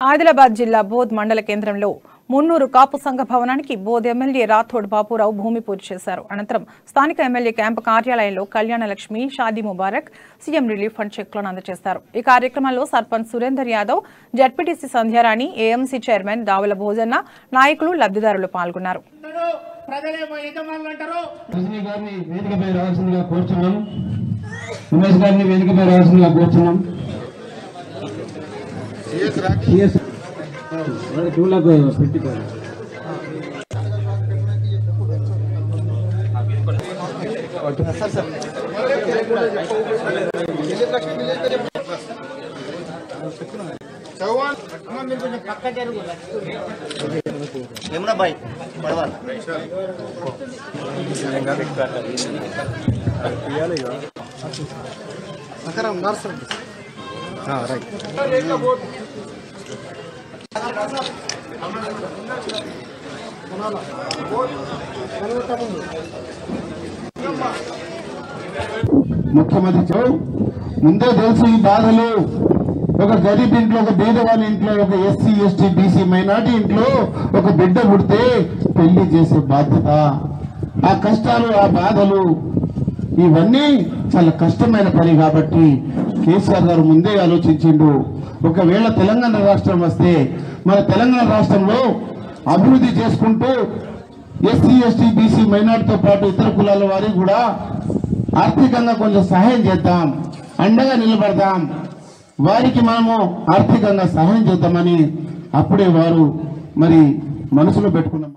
ఆదిలాబాద్ జిల్లా బోధ్ మండల కేంద్రంలో మున్నూరు కాపు సంఘ భవనానికి బోధ్ ఎమ్మెల్యే రాథోడ్ బాపురావు భూమి పూజ చేశారు. అనంతరం స్థానిక ఎమ్మెల్యే క్యాంపు కార్యాలయంలో Kalyana Lakshmi Shaadi Mubarak CM relief fund చెక్లను అందజేస్తారు. ఈ కార్యక్రమంలో sarpanch Surender Yadav ZPTC Sandhyarani AMC chairman Davula Bhojanna నాయకులు లబ్ధిదారులు పాల్గొన్నారు. గారిని వేదికపై రావాల్సిందిగా కోరుచున్నాం. yes do lag 50 per sir sir Chauhan पक्का ज़रूर यमुना भाई पड़वाल नर्स ముఖ్యమంత్రి చౌ ముందే తెలుసు ఈ బాధలు. ఒక గరీబ్ ఇంట్లో ఒక బీదవాళ్ళ ఇంట్లో ఒక ఎస్సీ ఎస్టీ బీసీ మైనార్టీ ఇంట్లో ఒక బిడ్డ పుడితే పెళ్ళి చేసే బాధ్యత. ఆ కష్టాలు ఆ బాధలు ఇవన్నీ చాలా కష్టమైన పని కాబట్టి కేసీఆర్ గారు ముందే ఆలోచించిండు. ఒకవేళ తెలంగాణ రాష్ట్రం వస్తే మన తెలంగాణ రాష్ట్రంలో అభివృద్ధి చేసుకుంటూ ఎస్సీ ఎస్టీ బీసీ మైనార్టీతో పాటు ఇతర కులాల వారికి కూడా ఆర్థికంగా కొంచెం సహాయం చేద్దాం అండగా నిలబడదాం. వారికి మనము ఆర్థికంగా సహాయం చేద్దామని అప్పుడే వారు మరి మనసులో పెట్టుకున్నాం.